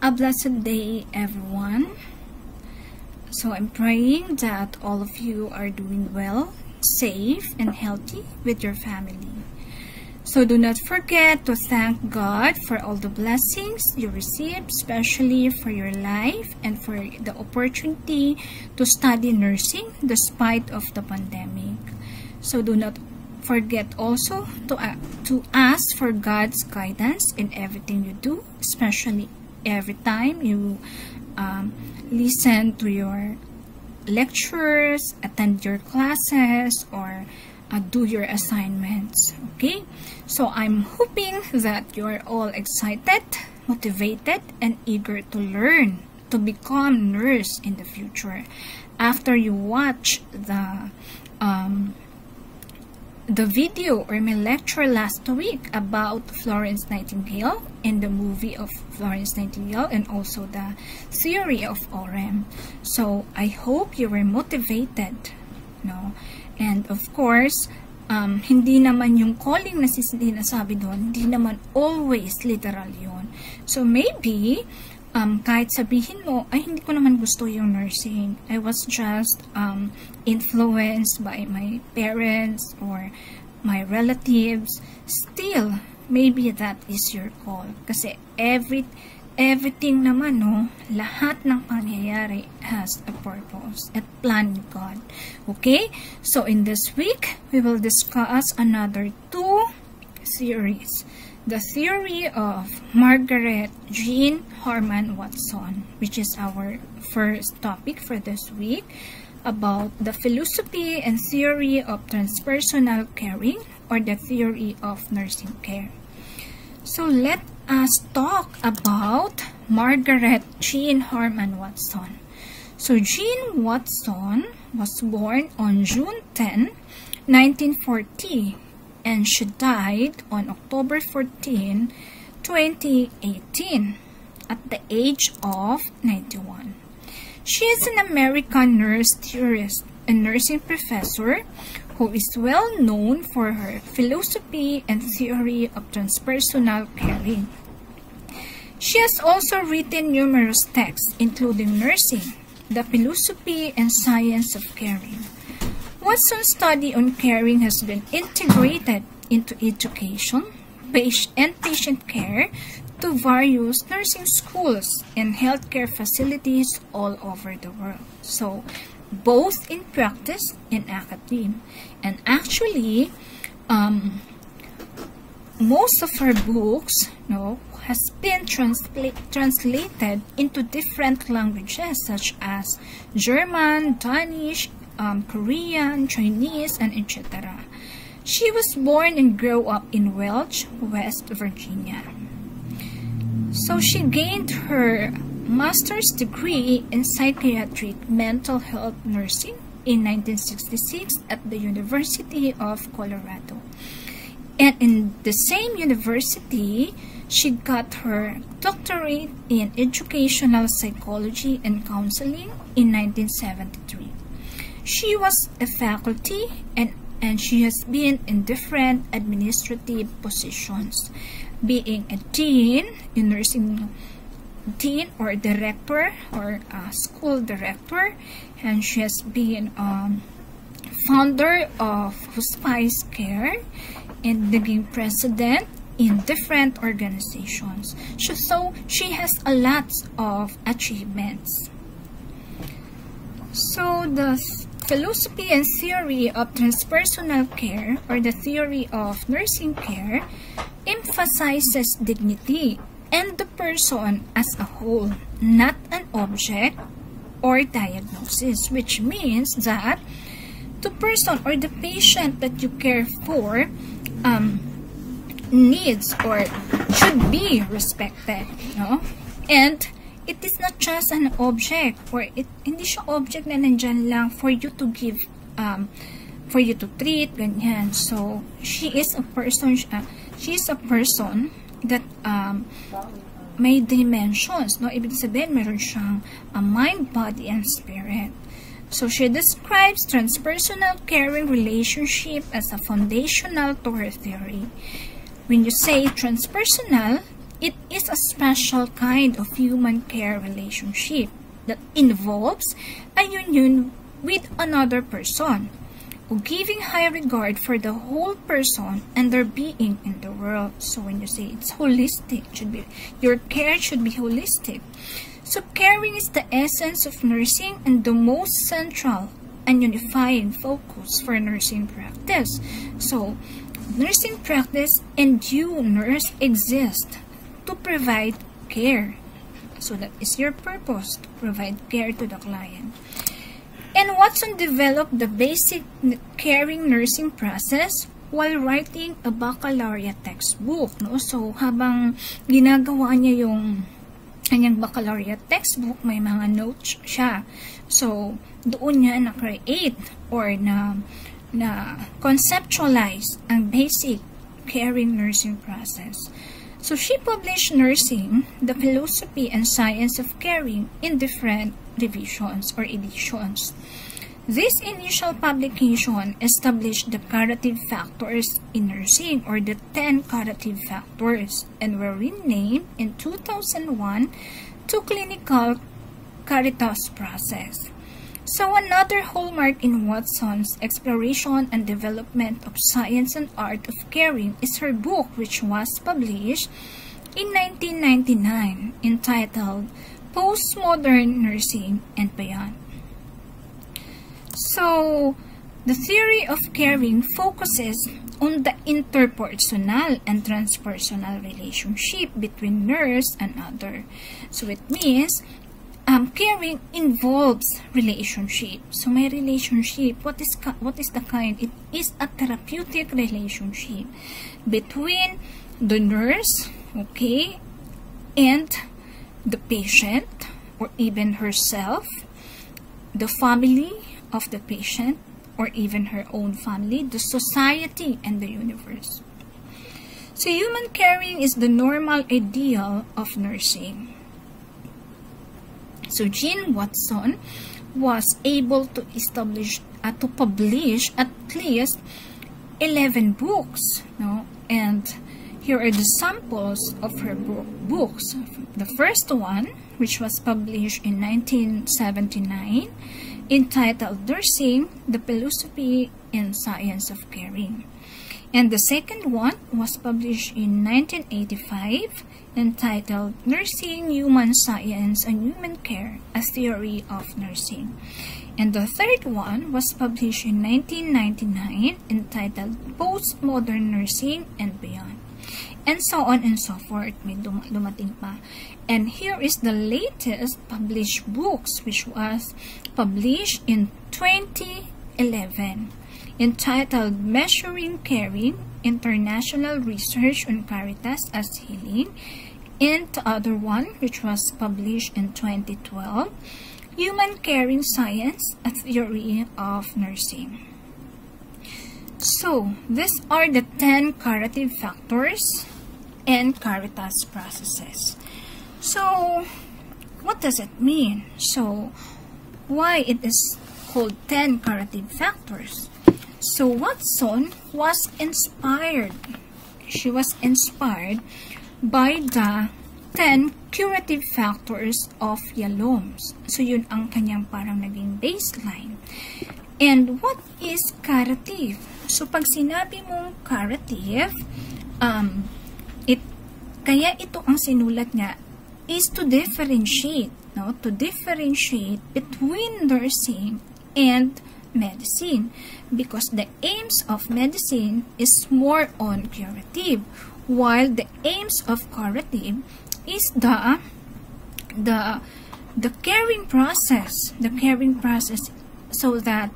A blessed day, everyone. So I'm praying that all of you are doing well, safe, and healthy with your family. So do not forget to thank God for all the blessings you received, especially for your life and for the opportunity to study nursing despite of the pandemic. So do not forget also to, uh, to ask for God's guidance in everything you do, especially every time you um, listen to your lectures, attend your classes, or uh, do your assignments. Okay? So I'm hoping that you're all excited, motivated, and eager to learn to become nurse in the future. After you watch the um, the video or my lecture last week about Florence Nightingale and the movie of Florence Nightingale and also the theory of ORM. So I hope you were motivated, no? And of course, um, hindi naman yung calling na sinasabi doon, hindi naman always literal yun. So maybe, um, kahit sabihin mo, ay hindi ko naman gusto yung nursing. I was just um, influenced by my parents or my relatives. Still, maybe that is your call. Kasi every, everything naman, no, lahat ng pangyayari has a purpose at plan of God. Okay? So, in this week, we will discuss another two theories the theory of Margaret Jean Harman Watson, which is our first topic for this week, about the philosophy and theory of transpersonal caring or the theory of nursing care. So let us talk about Margaret Jean Harman Watson. So Jean Watson was born on June 10, 1940 and she died on October 14, 2018 at the age of 91. She is an American nurse theorist and nursing professor who is well known for her philosophy and theory of transpersonal caring. She has also written numerous texts including Nursing, the Philosophy and Science of Caring, Watson's study on caring has been integrated into education and patient care to various nursing schools and healthcare facilities all over the world. So, both in practice and academia. And actually, um, most of her books, you know, has been transla translated into different languages such as German, Danish, um, Korean, Chinese, and etc. She was born and grew up in Welch, West Virginia. So she gained her master's degree in psychiatric mental health nursing in 1966 at the University of Colorado. And in the same university, she got her doctorate in educational psychology and counseling in 1973. She was a faculty and, and she has been in different administrative positions, being a dean in nursing dean or director or school director and she has been um, founder of Hospice Care and being president in different organizations. So she has a lot of achievements. So the philosophy and theory of transpersonal care or the theory of nursing care emphasizes dignity and the person as a whole, not an object or diagnosis, which means that the person or the patient that you care for um, needs or should be respected, no? And it is not just an object or it, hindi siya object na nandyan lang for you to give um, for you to treat ganyan. So she is a person uh, she is a person that um, may dimensions no? Ibig sabihin meron siyang a mind body and spirit. So she describes transpersonal caring relationship as a foundational to her theory. When you say transpersonal it is a special kind of human care relationship that involves a union with another person giving high regard for the whole person and their being in the world. So when you say it's holistic, should be your care should be holistic. So caring is the essence of nursing and the most central and unifying focus for nursing practice. So nursing practice and you nurse exist to provide care. So that is your purpose, to provide care to the client. And Watson developed the basic caring nursing process while writing a baccalaureate textbook. No? So, habang ginagawa niya yung kanyang baccalaureate textbook, may mga notes siya. So, doon niya na-create or na, na conceptualize ang basic caring nursing process. So, she published Nursing, the Philosophy and Science of Caring in different divisions or editions. This initial publication established the carative factors in nursing or the 10 carative factors and were renamed in 2001 to clinical Caritas process. So another hallmark in Watson's exploration and development of science and art of caring is her book which was published in 1999 entitled postmodern nursing and beyond. So, the theory of caring focuses on the interpersonal and transpersonal relationship between nurse and other. So, it means um, caring involves relationship. So, my relationship, what is, what is the kind? It is a therapeutic relationship between the nurse, okay, and the patient or even herself, the family of the patient or even her own family, the society, and the universe. So human caring is the normal ideal of nursing. So Jean Watson was able to establish, uh, to publish at least 11 books, no? and here are the samples of her book, books. The first one, which was published in 1979, entitled Nursing, the Philosophy and Science of Caring. And the second one was published in 1985, entitled Nursing, Human Science and Human Care, A Theory of Nursing. And the third one was published in 1999, entitled Postmodern Nursing and Beyond and so on and so forth. May dum dumating pa. And here is the latest published books which was published in 2011 entitled Measuring Caring, International Research on Caritas as Healing and the other one which was published in 2012 Human Caring Science, a Theory of Nursing. So, these are the 10 carative factors and Caritas processes. So, what does it mean? So, why it is called 10 curative factors? So, Watson was inspired. She was inspired by the 10 curative factors of Yaloms. So, yun ang kanyang parang naging baseline. And what is curative? So, pag sinabi mong curative, um, kaya ito ang sinulat niya is to differentiate, no? To differentiate between nursing and medicine. Because the aims of medicine is more on curative while the aims of curative is the the the caring process the caring process so that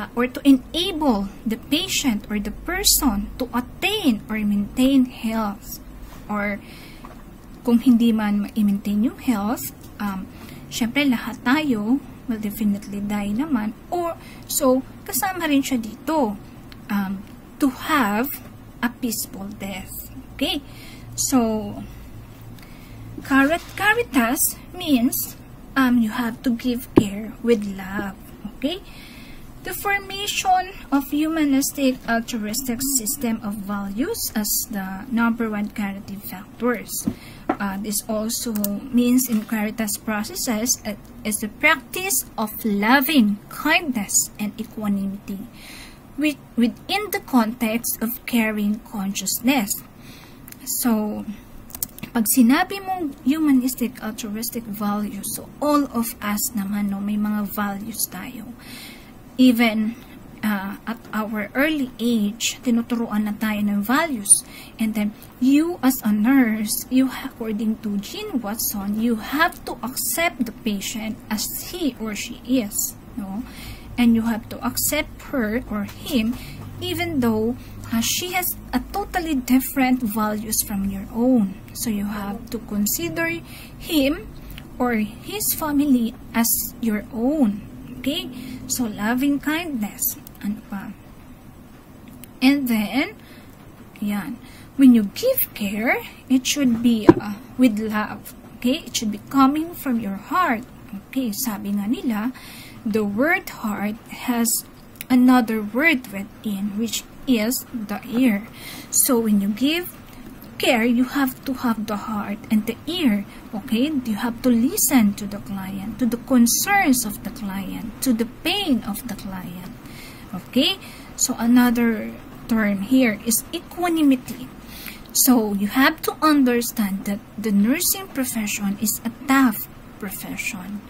uh, or to enable the patient or the person to attain or maintain health. Or kung hindi man ma-maintain yung health, um, syempre lahat tayo will definitely die naman. Or, so, kasama rin siya dito um, to have a peaceful death. Okay? So, carit caritas means um, you have to give care with love. Okay? The formation of humanistic altruistic system of values as the number one curative factors. Uh, this also means in Caritas processes uh, is the practice of loving kindness and equanimity with, within the context of caring consciousness. So, pag sinabi mong humanistic altruistic values, so all of us naman, no, may mga values tayo. Even uh, at our early age, tinuturuan na tayo ng values. And then, you as a nurse, you according to Jean Watson, you have to accept the patient as he or she is. No? And you have to accept her or him even though uh, she has a totally different values from your own. So you have to consider him or his family as your own. Okay? So loving kindness. Ano pa? And then, yan. When you give care, it should be uh, with love. Okay? It should be coming from your heart. Okay? Sabi nga nila, the word heart has another word within, which is the ear. So when you give care, you have to have the heart and the ear. Okay? You have to listen to the client, to the concerns of the client, to the pain of the client. Okay? So another term here is equanimity. So you have to understand that the nursing profession is a tough profession.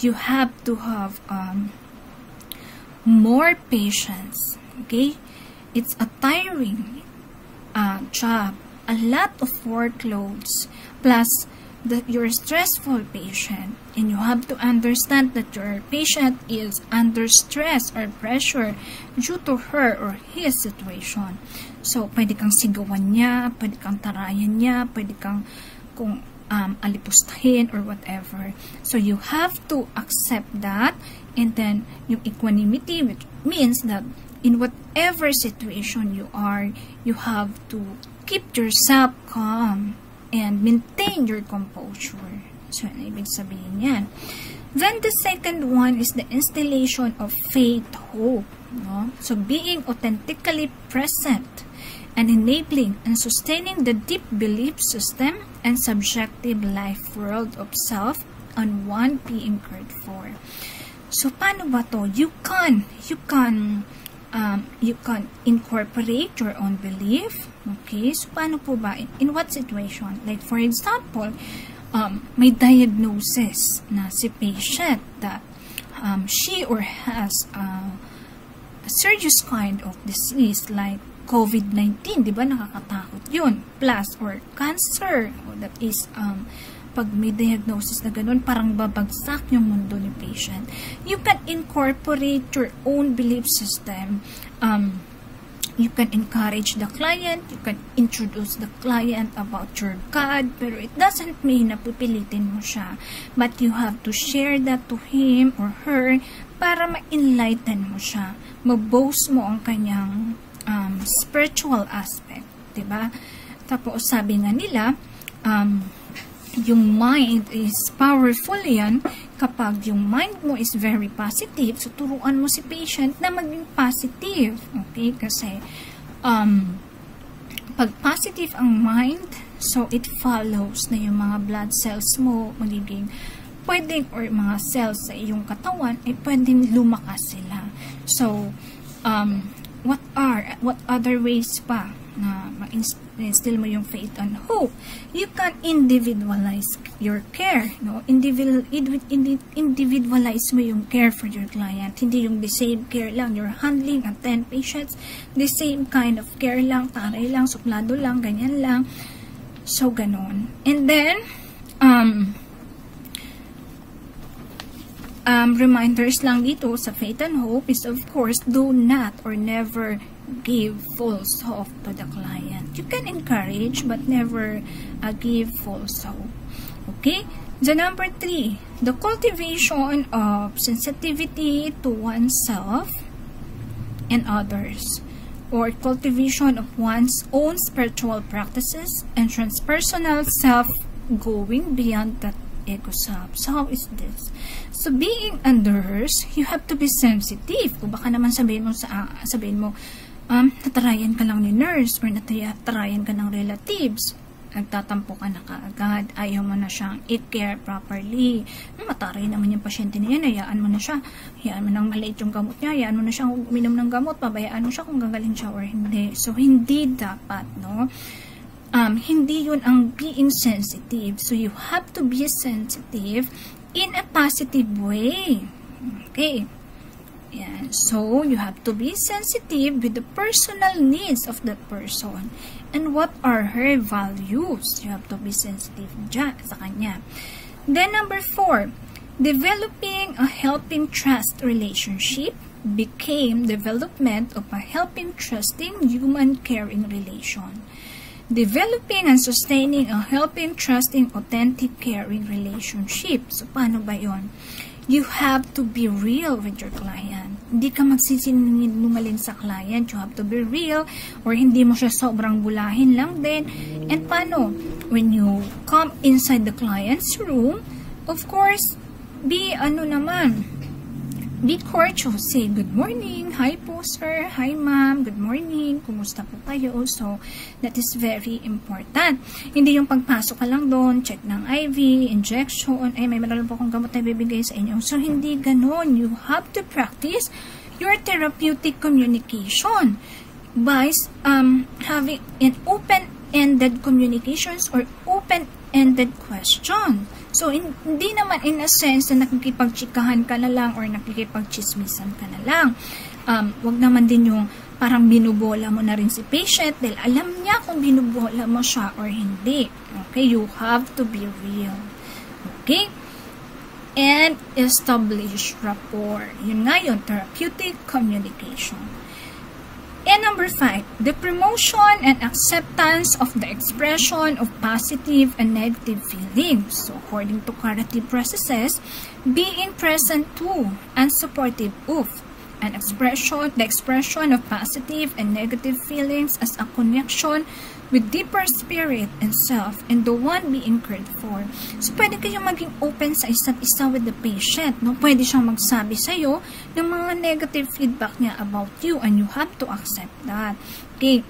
You have to have um, more patience. Okay? It's a tiring uh, job. A lot of workloads. Plus, that you're a stressful patient and you have to understand that your patient is under stress or pressure due to her or his situation. So, pwede kang sigawan niya, pwede kang tarayan niya, pwede kang kung um, alipustahin or whatever. So, you have to accept that and then yung equanimity which means that in whatever situation you are, you have to keep yourself calm and maintain your composure. So, ano ibig sabihin yan? Then, the second one is the installation of faith, hope. No? So, being authentically present and enabling and sustaining the deep belief system and subjective life world of self on one being cared for. So, paano ba to? You can, you can um, you can incorporate your own belief. Okay, so paano po ba? In, what situation? Like for example, um, may diagnosis na si patient that um, she or has uh, a serious kind of disease like COVID-19, di ba? Nakakatakot yun. Plus, or cancer, that is um, pag may diagnosis na ganun, parang babagsak yung mundo ni patient. You can incorporate your own belief system. Um, you can encourage the client, you can introduce the client about your God, pero it doesn't mean na pipilitin mo siya. But you have to share that to him or her para ma-enlighten mo siya. Maboast mo ang kanyang um, spiritual aspect. ba? Diba? Tapos sabi nga nila, um, yung mind is powerful yan kapag yung mind mo is very positive, so turuan mo si patient na maging positive. Okay? Kasi, um, pag positive ang mind, so it follows na yung mga blood cells mo magiging pwedeng, or mga cells sa iyong katawan, ay pwedeng lumakas sila. So, um, what are, what other ways pa na ma-instill mo yung faith and hope, you can individualize your care. No? Individual, individualize mo yung care for your client. Hindi yung the same care lang. You're handling at 10 patients, the same kind of care lang, taray lang, suplado lang, ganyan lang. So, ganon. And then, um, um, reminders lang dito sa faith and hope is of course, do not or never give false hope to the client. You can encourage but never uh, give false hope. Okay? The number three, the cultivation of sensitivity to oneself and others, or cultivation of one's own spiritual practices and transpersonal self going beyond that ego self. So, how is this? So, being a nurse, you have to be sensitive. Kung baka naman sabihin mo, sa, sabihin mo, um, natarayan ka lang ni nurse or natarayan ka ng relatives. nagtatampo ka na kaagad, ayaw mo na siyang i-care properly. Mataray naman yung pasyente niya, hayaan mo na siya, hayaan mo nang maliit yung gamot niya, hayaan mo na siyang uminom ng gamot, pabayaan mo siya kung gagaling siya or hindi. So, hindi dapat, no? Um, hindi yun ang being sensitive. So, you have to be sensitive in a positive way. Okay. Yan. So, you have to be sensitive with the personal needs of that person. And what are her values? You have to be sensitive dyan sa kanya. Then, number four, developing a helping trust relationship became development of a helping, trusting, human, caring relation. Developing and sustaining a helping, trusting, authentic, caring relationship. So, paano ba yon? You have to be real with your client. Hindi ka magsisinungaling sa client. You have to be real or hindi mo siya sobrang bulahin lang din. And paano? When you come inside the client's room, of course, be ano naman, be cordial. Say, good morning. Hi po, sir. Hi, ma'am. Good morning. Kumusta po kayo? So, that is very important. Hindi yung pagpasok ka lang doon, check ng IV, injection, ay, may meron po akong gamot na bibigay sa inyo. So, hindi ganon. You have to practice your therapeutic communication by um, having an open-ended communications or open-ended question. So, in, hindi naman in a sense na nakikipagchikahan ka na lang or nakikipagchismisan ka na lang. Um, wag naman din yung parang binubola mo na rin si patient dahil alam niya kung binubola mo siya or hindi. Okay? You have to be real. Okay? And establish rapport. Yun nga yun, therapeutic communication. And number five, the promotion and acceptance of the expression of positive and negative feelings. So, according to curative processes, being present to and supportive of an expression, the expression of positive and negative feelings as a connection with deeper spirit and self and the one being cared for. So, pwede kayong maging open sa isa't isa with the patient. No? Pwede siyang magsabi sa'yo ng mga negative feedback niya about you and you have to accept that. Okay?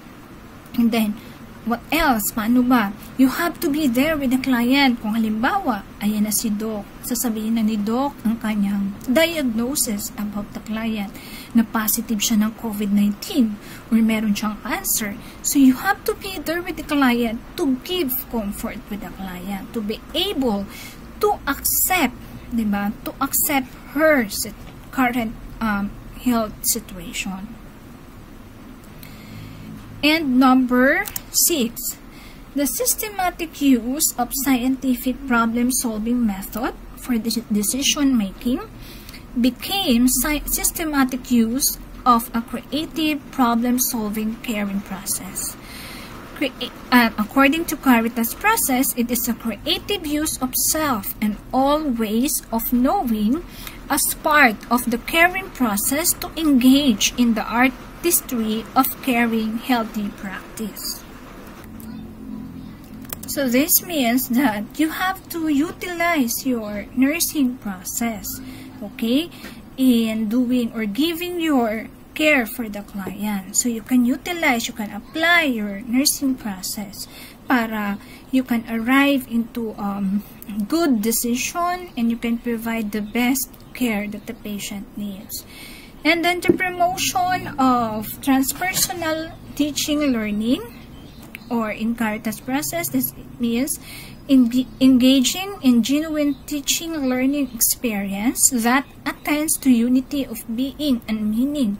And then, what else? Paano ba? You have to be there with the client. Kung halimbawa, ayan na si Doc. Sasabihin na ni Doc ang kanyang diagnosis about the client na positive siya ng COVID-19 or meron siyang cancer. So, you have to be there with the client to give comfort with the client, to be able to accept, di ba? To accept her current um, health situation. And number six, the systematic use of scientific problem-solving method for decision making became systematic use of a creative problem-solving caring process. Uh, according to Caritas process, it is a creative use of self and all ways of knowing as part of the caring process to engage in the artistry of caring healthy practice. So this means that you have to utilize your nursing process okay, in doing or giving your care for the client. So, you can utilize, you can apply your nursing process para you can arrive into um, good decision and you can provide the best care that the patient needs. And then the promotion of transpersonal teaching learning or in Caritas process, this means engaging in genuine teaching learning experience that attends to unity of being and meaning,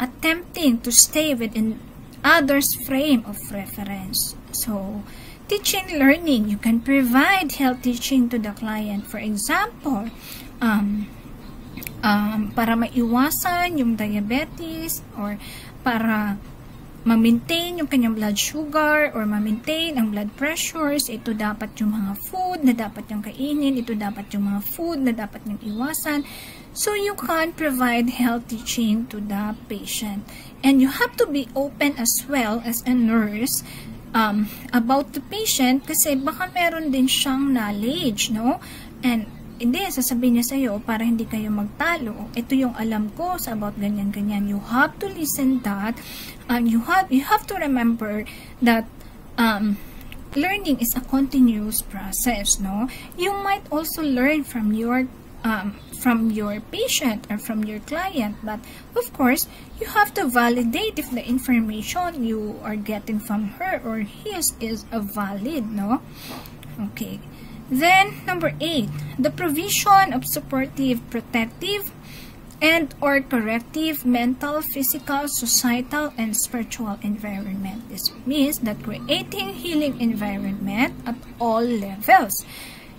attempting to stay within others' frame of reference. So, teaching learning, you can provide health teaching to the client. For example, um, um, para maiwasan yung diabetes or para ma-maintain yung kanyang blood sugar or ma-maintain ang blood pressures, ito dapat yung mga food na dapat yung kainin, ito dapat yung mga food na dapat yung iwasan. So, you can provide health teaching to the patient. And you have to be open as well as a nurse um, about the patient kasi baka meron din siyang knowledge, no? And hindi, sasabihin niya sa'yo para hindi kayo magtalo. Ito yung alam ko sa about ganyan-ganyan. You have to listen that. Um, you have you have to remember that um, learning is a continuous process, no? You might also learn from your um, from your patient or from your client, but of course, you have to validate if the information you are getting from her or his is a valid, no? Okay. Then, number eight, the provision of supportive, protective, and or corrective mental, physical, societal, and spiritual environment. This means that creating healing environment at all levels,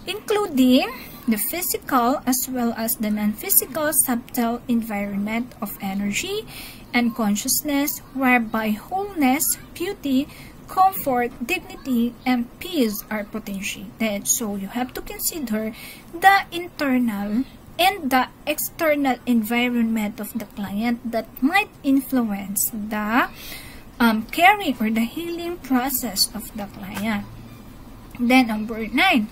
including the physical as well as the non-physical subtle environment of energy and consciousness whereby wholeness, beauty, comfort, dignity, and peace are potentiated. So you have to consider the internal and the external environment of the client that might influence the um, caring or the healing process of the client. Then number nine,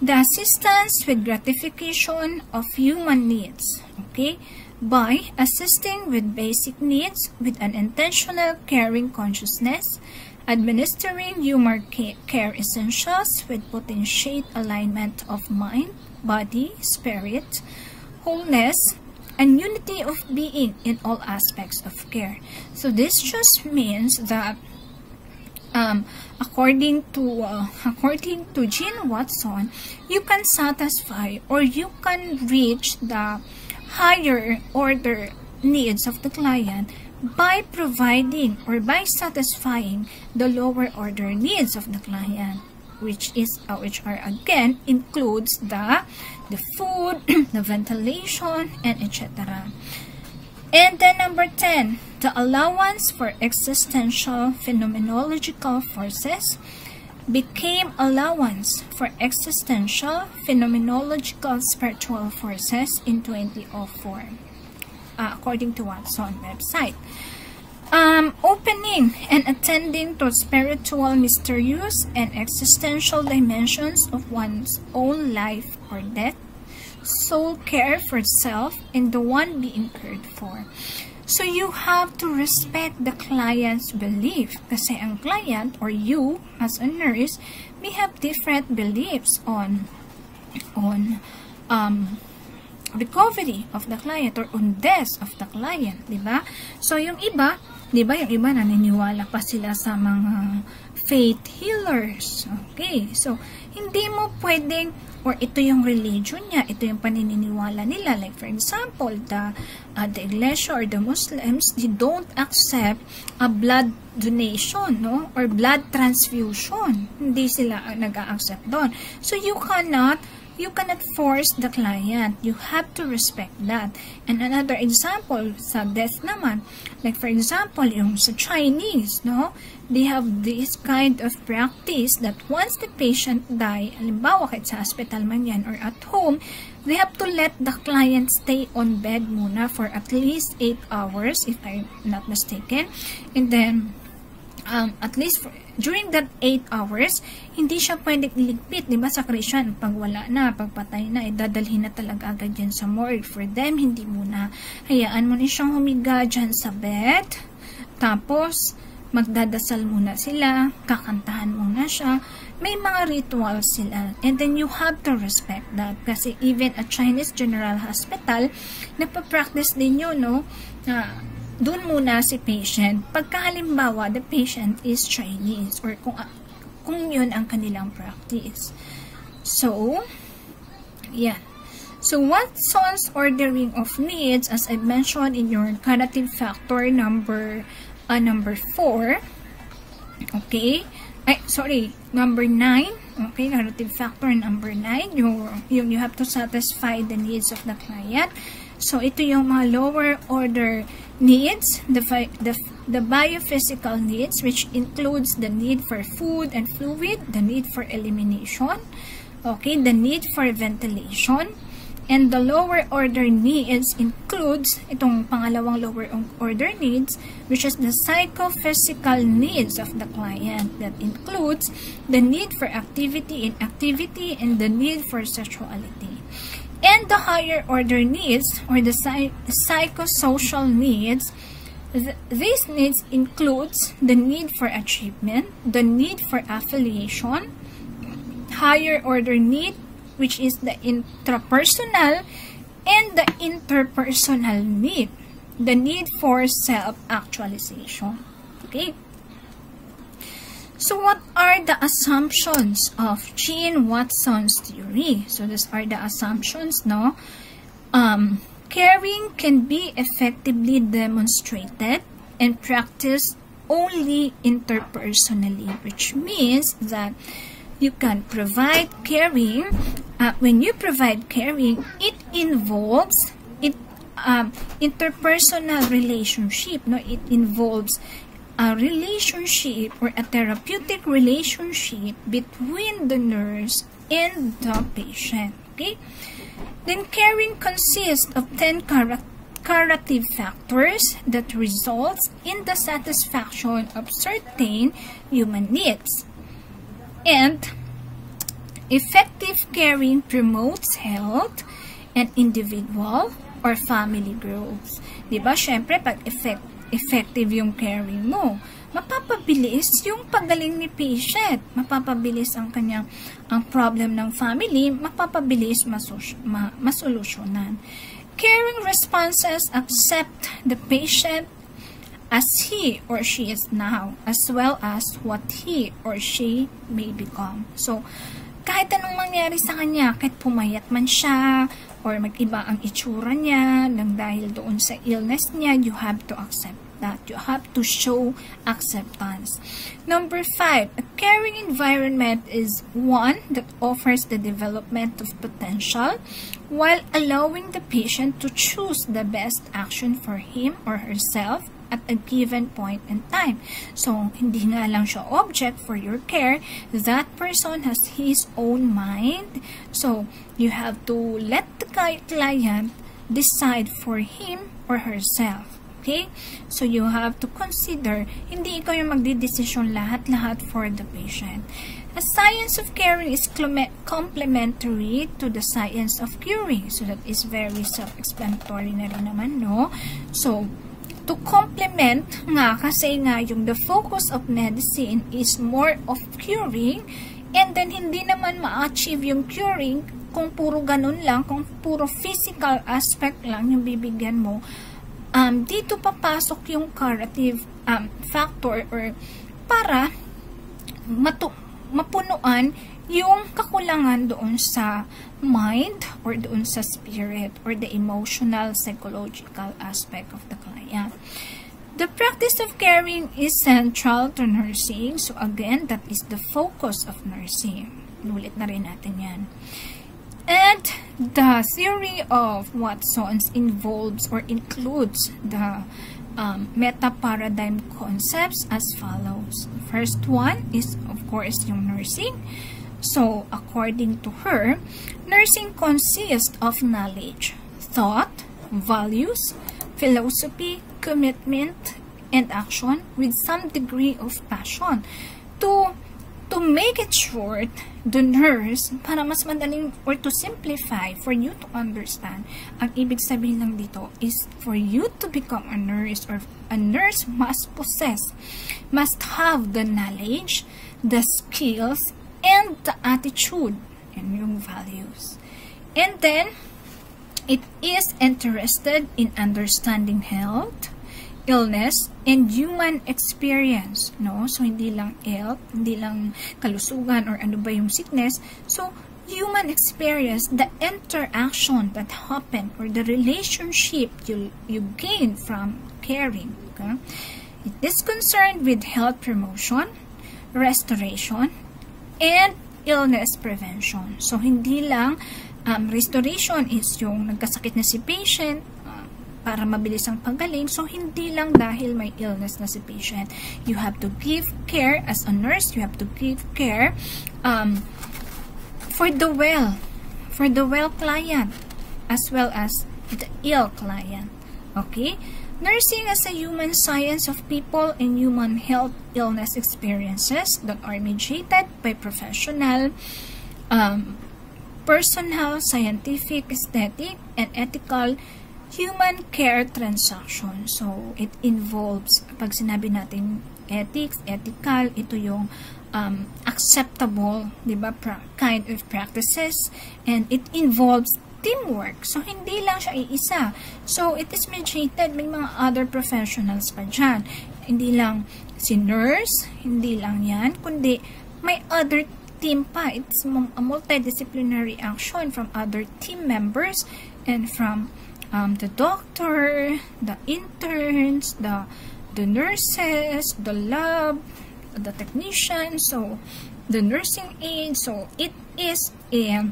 the assistance with gratification of human needs. Okay, by assisting with basic needs with an intentional caring consciousness, administering human care essentials with potentiate alignment of mind, body, spirit, wholeness, and unity of being in all aspects of care. So this just means that um, according to uh, according to Jean Watson, you can satisfy or you can reach the higher order needs of the client by providing or by satisfying the lower order needs of the client which is uh, which are again includes the the food the ventilation and etc and then number 10 the allowance for existential phenomenological forces became allowance for existential phenomenological spiritual forces in 2004 uh, according to Watson website. Um, opening and attending to spiritual, mysterious, and existential dimensions of one's own life or death, soul care for self, and the one being cared for. So you have to respect the client's belief. Kasi ang client or you as a nurse may have different beliefs on on um, recovery of the client or death of the client, di ba? So yung iba, 'Di ba yung iba naniniwala pa sila sa mga faith healers. Okay. So, hindi mo pwedeng or ito yung religion niya, ito yung panininiwala nila. Like for example, the uh, the Iglesia or the Muslims, they don't accept a blood donation, no? Or blood transfusion. Hindi sila uh, nag-accept doon. So you cannot you cannot force the client. You have to respect that. And another example sa death naman, like for example, yung sa Chinese, no? They have this kind of practice that once the patient die, halimbawa kahit sa hospital man yan or at home, they have to let the client stay on bed muna for at least 8 hours, if I'm not mistaken. And then, um, at least for, during that 8 hours, hindi siya pwedeng iligpit, di ba sa Christian, pag wala na, pag patay na, idadalhin na talaga agad yan sa morgue. For them, hindi muna. Hayaan mo na siyang humiga dyan sa bed, tapos, magdadasal muna sila, kakantahan muna siya, may mga rituals sila. And then you have to respect that. Kasi even a Chinese General Hospital, nagpa-practice din yun, no? Na, doon muna si patient. Pagka halimbawa, the patient is Chinese or kung, kung yun ang kanilang practice. So, yeah. So, Watson's ordering of needs, as I mentioned in your cognitive factor number uh, number 4, okay, ay, sorry, number 9, okay, narrative factor number 9, yung, yung you have to satisfy the needs of the client. So, ito yung mga lower order needs, the, the, the biophysical needs, which includes the need for food and fluid, the need for elimination, okay, the need for ventilation, and the lower order needs includes itong pangalawang lower order needs, which is the psychophysical needs of the client. That includes the need for activity in activity and the need for sexuality. And the higher order needs or the psychosocial needs Th- these needs includes the need for achievement, the need for affiliation, higher order need, which is the intrapersonal, and the interpersonal need, the need for self-actualization. Okay? So what are the assumptions of Jean Watson's theory? So these are the assumptions, no? Um, caring can be effectively demonstrated and practiced only interpersonally, which means that you can provide caring. Uh, when you provide caring, it involves it um, interpersonal relationship. No, it involves a relationship or a therapeutic relationship between the nurse and the patient. Okay? Then caring consists of 10 carative factors that results in the satisfaction of certain human needs. And effective caring promotes health and individual or family growth. Diba? Siyempre, pag effect, effective yung caring mo, mapapabilis yung pagaling ni patient. Mapapabilis ang kanyang ang problem ng family, mapapabilis masos, ma, masolusyonan. Caring responses accept the patient as he or she is now, as well as what he or she may become. So, kahit anong mangyari sa kanya, kahit pumayat man siya, or mag-iba ang itsura niya nang dahil doon sa illness niya, you have to accept that. You have to show acceptance. Number five, a caring environment is one that offers the development of potential while allowing the patient to choose the best action for him or herself at a given point in time. So, hindi nga lang siya object for your care. That person has his own mind. So, you have to let the client decide for him or herself. Okay? So, you have to consider, hindi ikaw yung magdidesisyon lahat-lahat for the patient. A science of caring is complementary to the science of curing. So, that is very self-explanatory na rin naman, no? So, to complement nga kasi nga yung the focus of medicine is more of curing and then hindi naman ma-achieve yung curing kung puro ganun lang, kung puro physical aspect lang yung bibigyan mo, um, dito papasok yung curative um, factor or para matu mapunuan yung kakulangan doon sa mind or doon sa spirit or the emotional, psychological aspect of the The practice of caring is central to nursing. So again, that is the focus of nursing. Nulit na rin natin yan. And the theory of Watson's involves or includes the um, meta-paradigm concepts as follows. First one is, of course, yung nursing. So, according to her, nursing consists of knowledge, thought, values, philosophy, commitment, and action with some degree of passion. To to make it short, the nurse, para mas madaling, or to simplify, for you to understand, ang ibig sabihin lang dito is for you to become a nurse or a nurse must possess, must have the knowledge, the skills, and the attitude and yung values. And then, it is interested in understanding health, illness, and human experience, no? So, hindi lang health, hindi lang kalusugan or ano ba yung sickness. So, human experience, the interaction that happen or the relationship you, you gain from caring, okay? It is concerned with health promotion, restoration, and illness prevention. So, hindi lang um, restoration is yung nagkasakit na si patient, para mabilis ang paggaling. So, hindi lang dahil may illness na si patient. You have to give care as a nurse. You have to give care um, for the well, for the well client, as well as the ill client. Okay? Nursing as a human science of people and human health illness experiences that are mediated by professional, um, personal, scientific, aesthetic, and ethical human care transaction. So, it involves, pag sinabi natin ethics, ethical, ito yung um, acceptable, di ba, kind of practices, and it involves teamwork. So, hindi lang siya iisa. So, it is mediated, may mga other professionals pa dyan. Hindi lang si nurse, hindi lang yan, kundi may other team pa. It's a multidisciplinary action from other team members and from um, the doctor, the interns, the the nurses, the lab, the technician, so the nursing aide. So it is a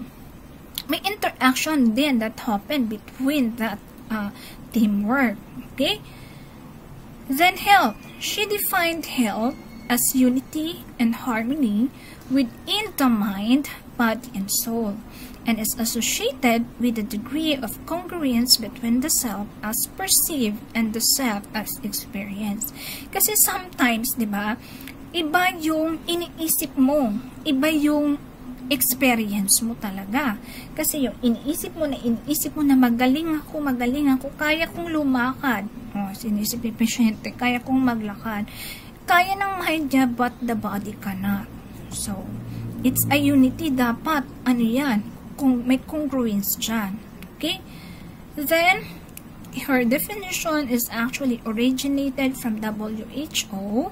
may interaction then that happen between that uh, teamwork. Okay. Then health. She defined health as unity and harmony within the mind, body, and soul, and is associated with a degree of congruence between the self as perceived and the self as experienced. Kasi sometimes, di ba, iba yung iniisip mo, iba yung experience mo talaga. Kasi yung iniisip mo na iniisip mo na magaling ako, magaling ako, kaya kong lumakad. O, oh, sinisip ni pasyente, kaya kong maglakad. Kaya ng mind niya, but the body cannot. So, it's a unity dapat. Ano yan? Kung may congruence dyan. Okay? Then, her definition is actually originated from WHO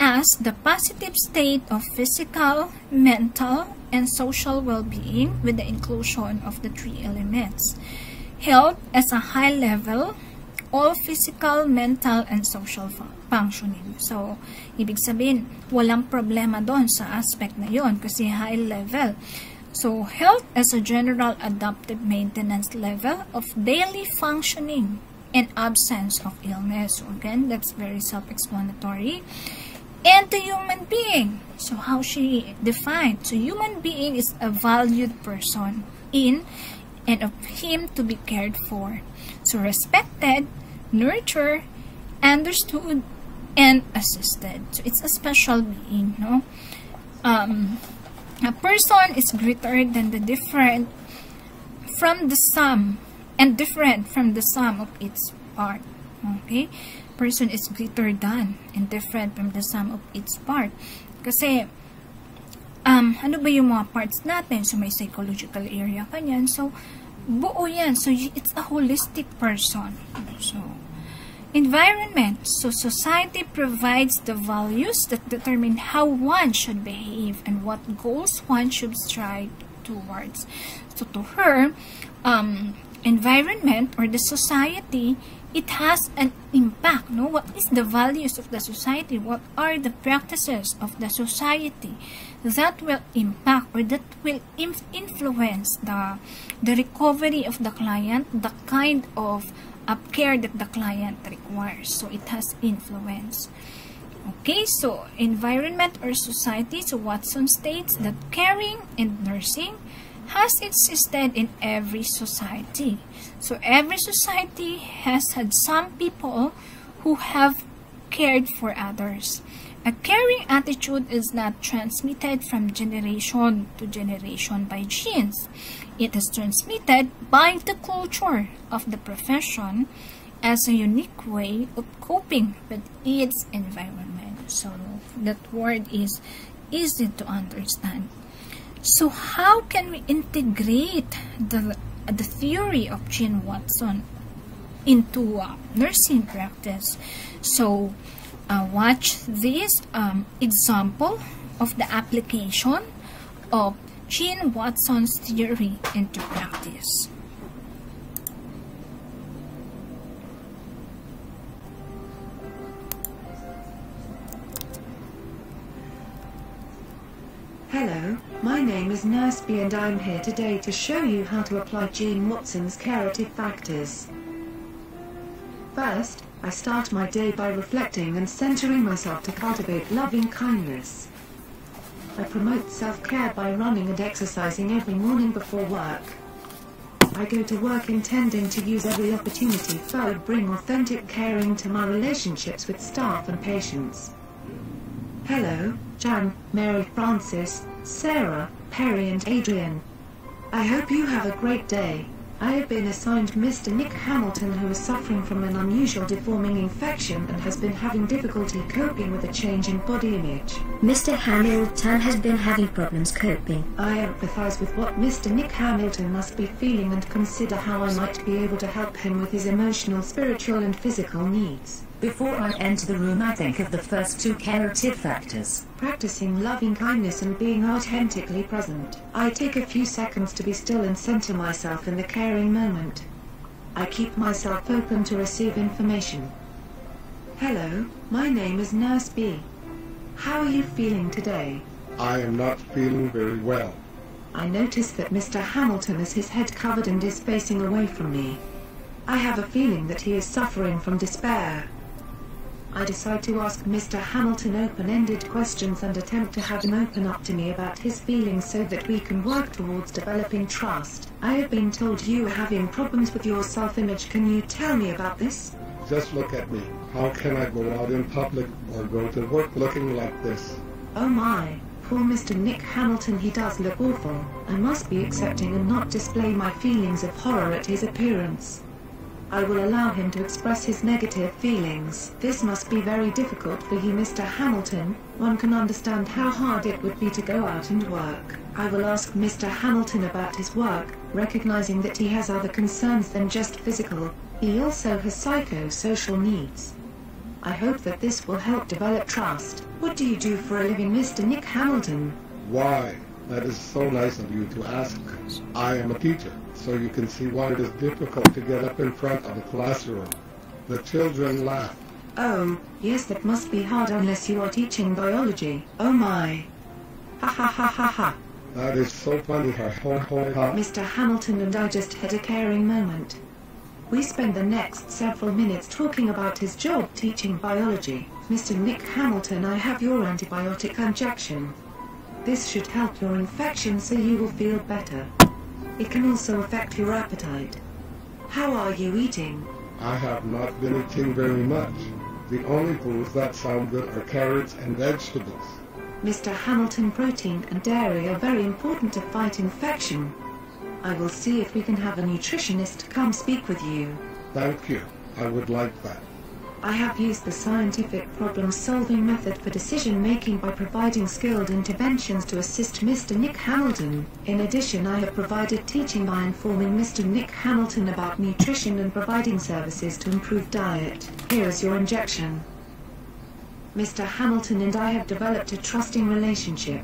as the positive state of physical, mental, and social well-being with the inclusion of the three elements. Health as a high level, all physical, mental, and social functioning. So, ibig sabihin, walang problema doon sa aspect na yon kasi high level. So, health as a general adaptive maintenance level of daily functioning and absence of illness. So, again, that's very self-explanatory and the human being. So how she defined? So human being is a valued person in and of him to be cared for. So respected, nurtured, understood, and assisted. So it's a special being, no? Um, a person is greater than the different from the sum and different from the sum of its part. Okay? person is greater than and different from the sum of its part. Kasi, um, ano ba yung mga parts natin? So, may psychological area kanyan. So, buo yan. So, it's a holistic person. So, environment. So, society provides the values that determine how one should behave and what goals one should strive towards. So, to her, um, environment or the society it has an impact no what is the values of the society what are the practices of the society that will impact or that will influence the the recovery of the client the kind of uh, care that the client requires so it has influence okay so environment or society so watson states that caring and nursing has existed in every society. So every society has had some people who have cared for others. A caring attitude is not transmitted from generation to generation by genes. It is transmitted by the culture of the profession as a unique way of coping with its environment. So that word is easy to understand. So how can we integrate the, the theory of Jean Watson into uh, nursing practice? So uh, watch this um, example of the application of Jean Watson's theory into practice. Hello, my name is Nurse B and I'm here today to show you how to apply Jean Watson's carative factors. First, I start my day by reflecting and centering myself to cultivate loving kindness. I promote self-care by running and exercising every morning before work. I go to work intending to use every opportunity to bring authentic caring to my relationships with staff and patients. Hello, Jan, Mary Frances, Sarah, Perry and Adrian. I hope you have a great day. I have been assigned Mr. Nick Hamilton who is suffering from an unusual deforming infection and has been having difficulty coping with a change in body image. Mr. Hamilton has been having problems coping. I empathize with what Mr. Nick Hamilton must be feeling and consider how I might be able to help him with his emotional, spiritual and physical needs. Before I enter the room, I think of the first two carative factors. Practicing loving kindness and being authentically present. I take a few seconds to be still and center myself in the caring moment. I keep myself open to receive information. Hello, my name is Nurse B. How are you feeling today? I am not feeling very well. I notice that Mr. Hamilton has his head covered and is facing away from me. I have a feeling that he is suffering from despair. I decide to ask Mr. Hamilton open-ended questions and attempt to have him open up to me about his feelings so that we can work towards developing trust. I have been told you are having problems with your self-image. Can you tell me about this? Just look at me. How can I go out in public or go to work looking like this? Oh my, poor Mr. Nick Hamilton he does look awful. I must be accepting and not display my feelings of horror at his appearance. I will allow him to express his negative feelings. This must be very difficult for you Mr. Hamilton, one can understand how hard it would be to go out and work. I will ask Mr. Hamilton about his work, recognizing that he has other concerns than just physical, he also has psychosocial needs. I hope that this will help develop trust. What do you do for a living Mr. Nick Hamilton? Why? That is so nice of you to ask. I am a teacher, so you can see why it is difficult to get up in front of a classroom. The children laugh. Oh, yes that must be hard unless you are teaching biology. Oh my. Ha ha ha ha ha. That is so funny. Ha ho ho ha. Mr. Hamilton and I just had a caring moment. We spend the next several minutes talking about his job teaching biology. Mr. Nick Hamilton I have your antibiotic injection. This should help your infection so you will feel better. It can also affect your appetite. How are you eating? I have not been eating very much. The only foods that sound good are carrots and vegetables. Mr. Hamilton protein and dairy are very important to fight infection. I will see if we can have a nutritionist come speak with you. Thank you. I would like that. I have used the scientific problem-solving method for decision-making by providing skilled interventions to assist Mr. Nick Hamilton. In addition I have provided teaching by informing Mr. Nick Hamilton about nutrition and providing services to improve diet. Here is your injection. Mr. Hamilton and I have developed a trusting relationship.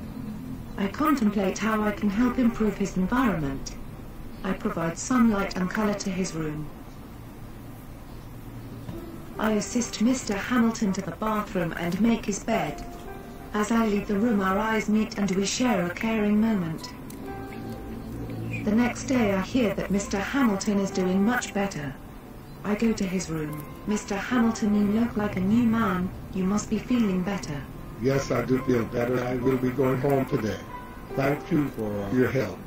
I contemplate how I can help improve his environment. I provide sunlight and color to his room. I assist Mr. Hamilton to the bathroom and make his bed. As I leave the room our eyes meet and we share a caring moment. The next day I hear that Mr. Hamilton is doing much better. I go to his room. Mr. Hamilton you look like a new man, you must be feeling better. Yes, I do feel better. I will be going home today. Thank you for your help.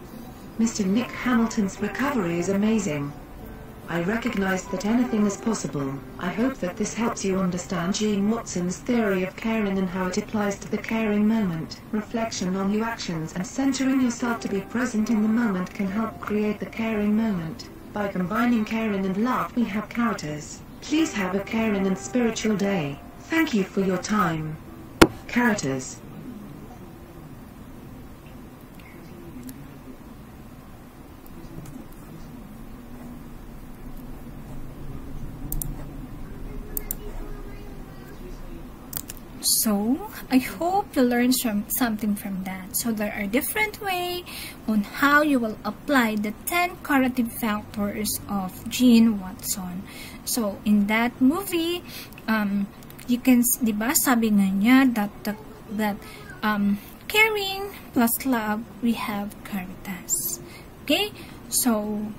Mr. Nick Hamilton's recovery is amazing. I recognize that anything is possible. I hope that this helps you understand Jean Watson's theory of caring and how it applies to the caring moment. Reflection on your actions and centering yourself to be present in the moment can help create the caring moment. By combining caring and love we have caritas. Please have a caring and spiritual day. Thank you for your time. Caritas. So, I hope you learned some, something from that. So, there are different ways on how you will apply the 10 carative factors of Jean Watson. So, in that movie, um, you can, di ba, sabi nga niya that, the, that um, caring plus love, we have caritas. Okay? So,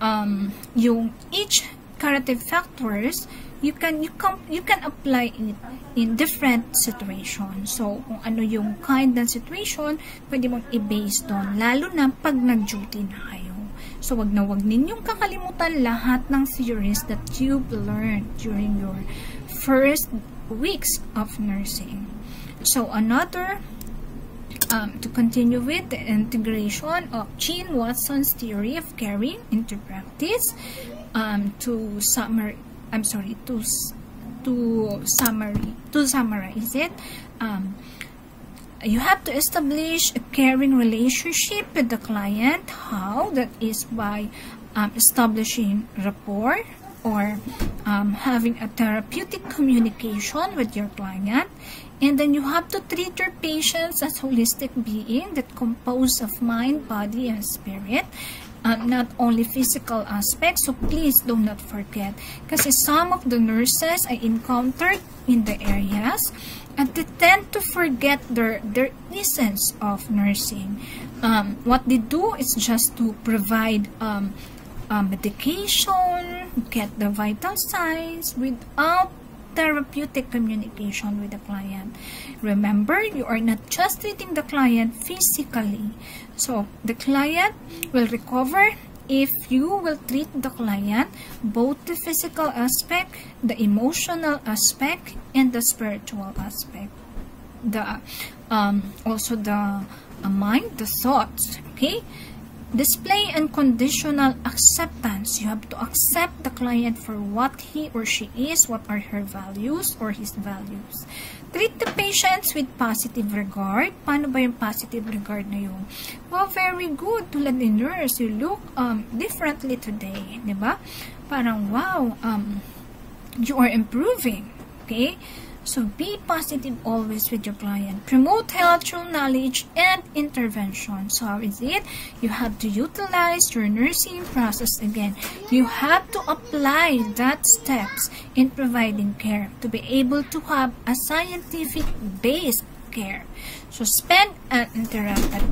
um, yung each carative factors, you can you can you can apply it in different situations. So, kung ano yung kind ng situation, pwede mong i-base doon. Lalo na pag nag-duty na kayo. So, wag na wag ninyong kakalimutan lahat ng theories that you've learned during your first weeks of nursing. So, another um, to continue with the integration of Gene Watson's theory of caring into practice. Um, to summary, I'm sorry, to to summary to summarize it. Um, you have to establish a caring relationship with the client. How? That is by um, establishing rapport or um, having a therapeutic communication with your client. And then you have to treat your patients as holistic being that composed of mind, body, and spirit. Um, not only physical aspects, so please do not forget. Because some of the nurses I encountered in the areas, and they tend to forget their, their essence of nursing. Um, what they do is just to provide um, uh, medication, get the vital signs without therapeutic communication with the client. Remember, you are not just treating the client physically. So, the client will recover if you will treat the client both the physical aspect, the emotional aspect, and the spiritual aspect. The um, also the uh, mind, the thoughts. Okay, display unconditional acceptance. You have to accept the client for what he or she is, what are her values or his values. Treat the patients with positive regard. Paano ba yung positive regard na yun? Well, very good. Tulad ni nurse, you look um, differently today. ba? Diba? Parang, wow, um, you are improving. Okay? So be positive always with your client. Promote health through knowledge and intervention. So how is it? You have to utilize your nursing process again. You have to apply that steps in providing care to be able to have a scientific based care. So spend uninterrupted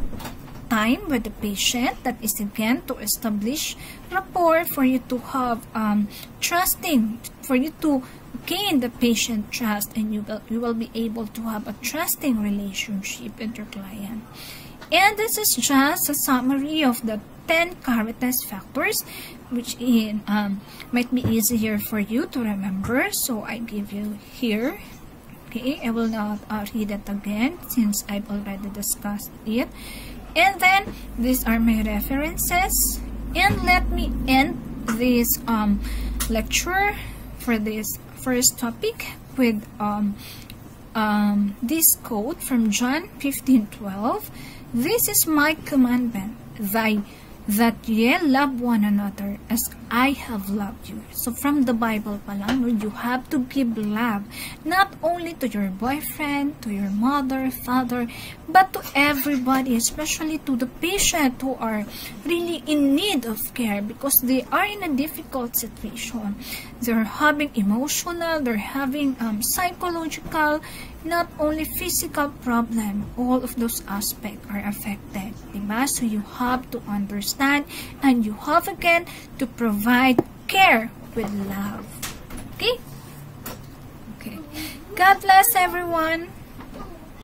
time with the patient that is again to establish rapport for you to have um, trusting for you to gain the patient trust and you will, you will be able to have a trusting relationship with your client. And this is just a summary of the 10 Caritas factors which in, um, might be easier for you to remember. So I give you here. Okay, I will not uh, read it again since I've already discussed it. And then these are my references. And let me end this um, lecture for this first topic with um, um, this quote from John 15:12. This is my commandment, thy that ye love one another as I have loved you. So from the Bible pa lang, you have to give love not only to your boyfriend, to your mother, father, but to everybody, especially to the patient who are really in need of care because they are in a difficult situation. They're having emotional, they're having um, psychological, not only physical problem, all of those aspects are affected. Diba? So you have to understand and you have again to provide care with love. Okay? Okay. God bless everyone.